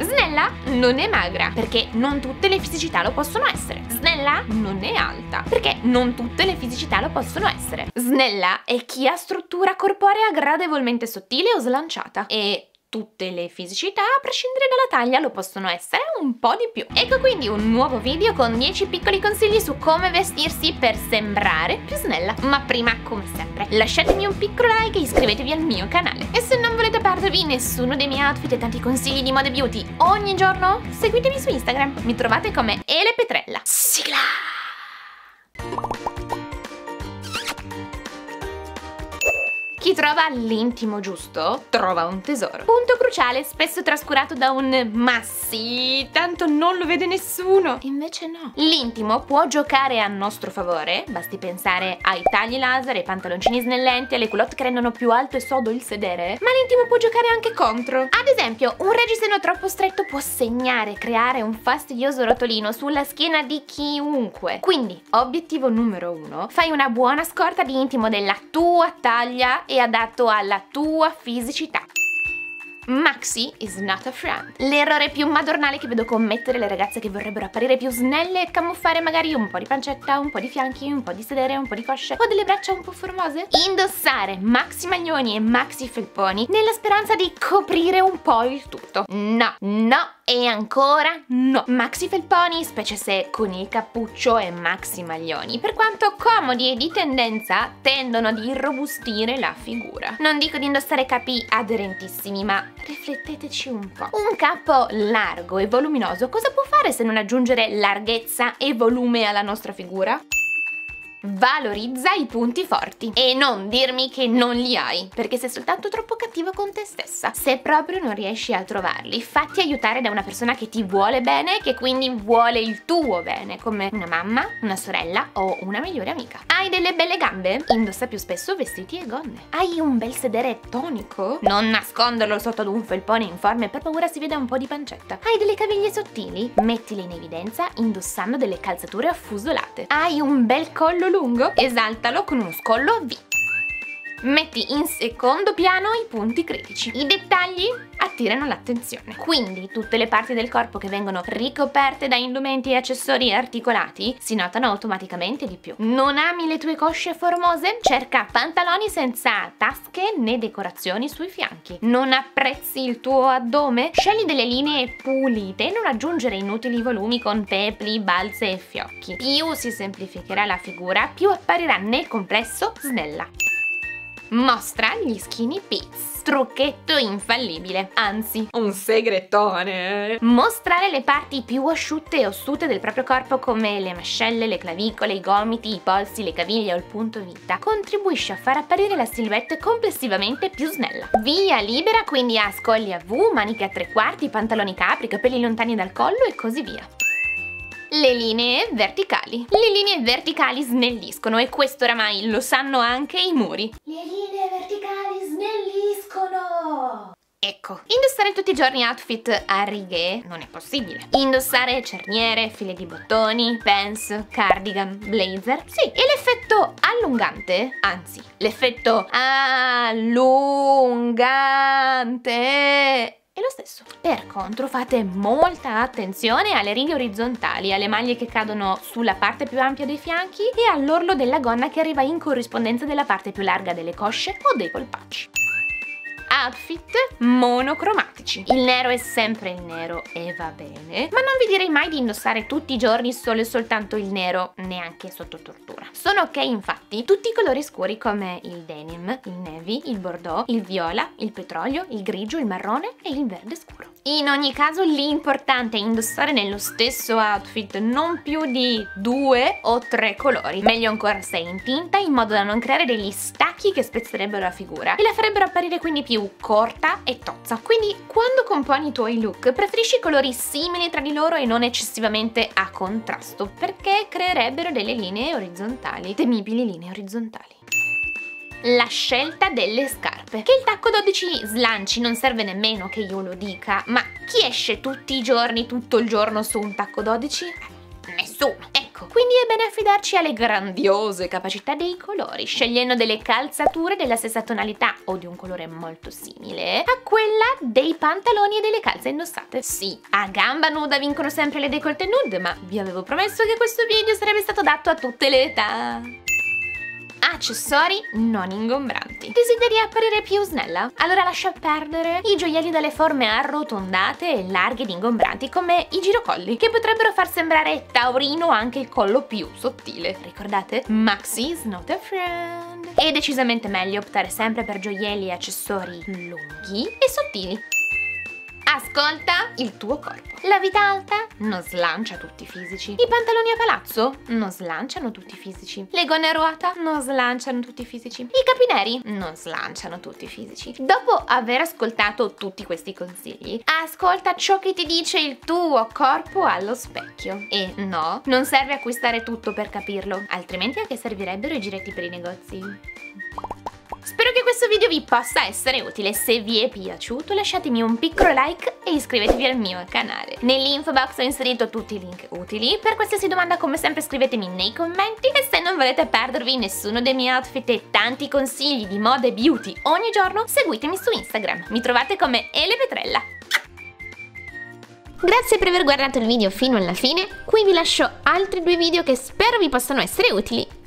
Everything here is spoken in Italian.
Snella non è magra, perché non tutte le fisicità lo possono essere. Snella non è alta, perché non tutte le fisicità lo possono essere. Snella è chi ha struttura corporea gradevolmente sottile o slanciata e tutte le fisicità, a prescindere dalla taglia, lo possono essere un po' di più. Ecco quindi un nuovo video con 10 piccoli consigli su come vestirsi per sembrare più snella. Ma prima, come sempre, lasciatemi un piccolo like e iscrivetevi al mio canale. E se non volete perdervi nessuno dei miei outfit e tanti consigli di moda beauty ogni giorno, seguitemi su Instagram. Mi trovate come Ele Petrella. Sigla! Chi trova l'intimo giusto trova un tesoro. Punto cruciale, spesso trascurato da un ma sì, tanto non lo vede nessuno. Invece no. L'intimo può giocare a nostro favore, basti pensare ai tagli laser, ai pantaloncini snellenti, alle culotte che rendono più alto e sodo il sedere, ma l'intimo può giocare anche contro. Ad esempio, un reggiseno troppo stretto può segnare, creare un fastidioso rotolino sulla schiena di chiunque. Quindi, obiettivo numero uno, fai una buona scorta di intimo della tua taglia e adatto alla tua fisicità. Maxi is not a friend. L'errore più madornale che vedo commettere le ragazze che vorrebbero apparire più snelle e camuffare magari un po' di pancetta, un po' di fianchi, un po' di sedere, un po' di cosce o delle braccia un po' formose. Indossare maxi maglioni e maxi felponi nella speranza di coprire un po' il tutto. No, no e ancora no. Maxi felponi, specie se con il cappuccio e maxi maglioni, per quanto comodi e di tendenza, tendono ad irrobustire la figura. Non dico di indossare capi aderentissimi, ma rifletteteci un po'. Un capo largo e voluminoso cosa può fare se non aggiungere larghezza e volume alla nostra figura? Valorizza i punti forti e non dirmi che non li hai, perché sei soltanto troppo cattiva con te stessa. Se proprio non riesci a trovarli, fatti aiutare da una persona che ti vuole bene, che quindi vuole il tuo bene, come una mamma, una sorella o una migliore amica. Hai delle belle gambe? Indossa più spesso vestiti e gonne. Hai un bel sedere tonico? Non nasconderlo sotto ad un felpone informe per paura si veda un po' di pancetta. Hai delle caviglie sottili? Mettile in evidenza indossando delle calzature affusolate. Hai un bel collo lungo, esaltalo con uno scollo V. Metti in secondo piano i punti critici. I dettagli attirano l'attenzione. Quindi tutte le parti del corpo che vengono ricoperte da indumenti e accessori articolati si notano automaticamente di più. Non ami le tue cosce formose? Cerca pantaloni senza tasche né decorazioni sui fianchi. Non apprezzi il tuo addome? Scegli delle linee pulite e non aggiungere inutili volumi con pepli, balze e fiocchi. Più si semplificherà la figura, più apparirà nel complesso snella. Mostra gli skinny pits. Trucchetto infallibile, anzi, un segretone. Mostrare le parti più asciutte e ossute del proprio corpo come le mascelle, le clavicole, i gomiti, i polsi, le caviglie o il punto vita contribuisce a far apparire la silhouette complessivamente più snella. Via libera quindi ha scogli a V, maniche a tre quarti, pantaloni capri, capelli lontani dal collo e così via le linee verticali. Le linee verticali snelliscono e questo oramai lo sanno anche i muri. Le linee verticali snelliscono! Ecco, indossare tutti i giorni outfit a righe non è possibile. Indossare cerniere, file di bottoni, pants, cardigan, blazer, sì, e l'effetto allungante, anzi, l'effetto allungante lo stesso. Per contro fate molta attenzione alle righe orizzontali, alle maglie che cadono sulla parte più ampia dei fianchi e all'orlo della gonna che arriva in corrispondenza della parte più larga delle cosce o dei polpacci outfit monocromatici. Il nero è sempre il nero e va bene, ma non vi direi mai di indossare tutti i giorni solo e soltanto il nero, neanche sotto tortura. Sono ok infatti tutti i colori scuri come il denim, il navy, il bordeaux, il viola, il petrolio, il grigio, il marrone e il verde scuro. In ogni caso l'importante è indossare nello stesso outfit non più di due o tre colori, meglio ancora se in tinta in modo da non creare degli stacchi che spezzerebbero la figura. E la farebbero apparire quindi più corta e tozza. Quindi quando componi i tuoi look preferisci colori simili tra di loro e non eccessivamente a contrasto perché creerebbero delle linee orizzontali, temibili linee orizzontali la scelta delle scarpe. Che il tacco 12 slanci non serve nemmeno che io lo dica, ma chi esce tutti i giorni, tutto il giorno su un tacco 12? Nessuno. Ecco, quindi è bene affidarci alle grandiose capacità dei colori, scegliendo delle calzature della stessa tonalità o di un colore molto simile a quella dei pantaloni e delle calze indossate. Sì, a gamba nuda vincono sempre le decolte nude, ma vi avevo promesso che questo video sarebbe stato dato a tutte le età accessori non ingombranti. Desideri apparire più snella? Allora lascia perdere i gioielli dalle forme arrotondate e larghe ed ingombranti come i girocolli, che potrebbero far sembrare taurino anche il collo più sottile. Ricordate? Maxi is not a friend. È decisamente meglio optare sempre per gioielli e accessori lunghi e sottili. Ascolta il tuo corpo. La vita alta non slancia tutti i fisici. I pantaloni a palazzo non slanciano tutti i fisici. Le gonne a ruota non slanciano tutti i fisici. I capi neri non slanciano tutti i fisici. Dopo aver ascoltato tutti questi consigli, ascolta ciò che ti dice il tuo corpo allo specchio. E no, non serve acquistare tutto per capirlo, altrimenti a che servirebbero i giretti per i negozi? Spero questo video vi possa essere utile, se vi è piaciuto lasciatemi un piccolo like e iscrivetevi al mio canale. Nell'info box ho inserito tutti i link utili, per qualsiasi domanda come sempre scrivetemi nei commenti. E se non volete perdervi nessuno dei miei outfit e tanti consigli di moda e beauty ogni giorno, seguitemi su Instagram, mi trovate come Ele Petrella. Grazie per aver guardato il video fino alla fine, qui vi lascio altri due video che spero vi possano essere utili